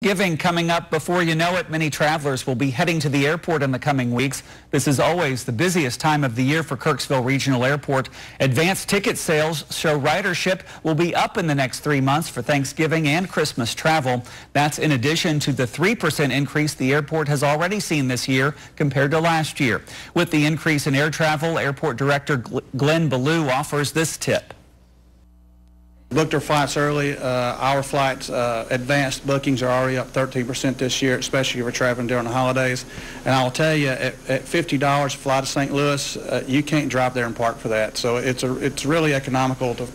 Giving coming up before you know it, many travelers will be heading to the airport in the coming weeks. This is always the busiest time of the year for Kirksville Regional Airport. Advanced ticket sales show ridership will be up in the next three months for Thanksgiving and Christmas travel. That's in addition to the 3% increase the airport has already seen this year compared to last year. With the increase in air travel, Airport Director Glenn Balliew offers this tip. Booked our flights early. Uh, our flights, uh, advanced bookings are already up 13% this year, especially if we're traveling during the holidays. And I'll tell you, at, at $50 to fly to St. Louis, uh, you can't drive there and park for that. So it's, a, it's really economical to